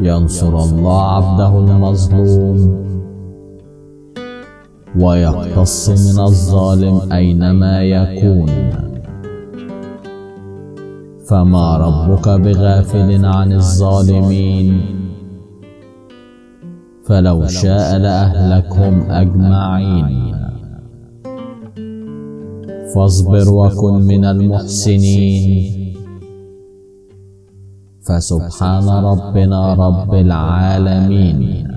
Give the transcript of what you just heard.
ينصر الله عبده المظلوم ويقتص من الظالم أينما يكون. فما ربك بغافل عن الظالمين. فلو شاء لأهلكهم أجمعين. فاصبر وكن من المحسنين. فسبحان ربنا رب العالمين.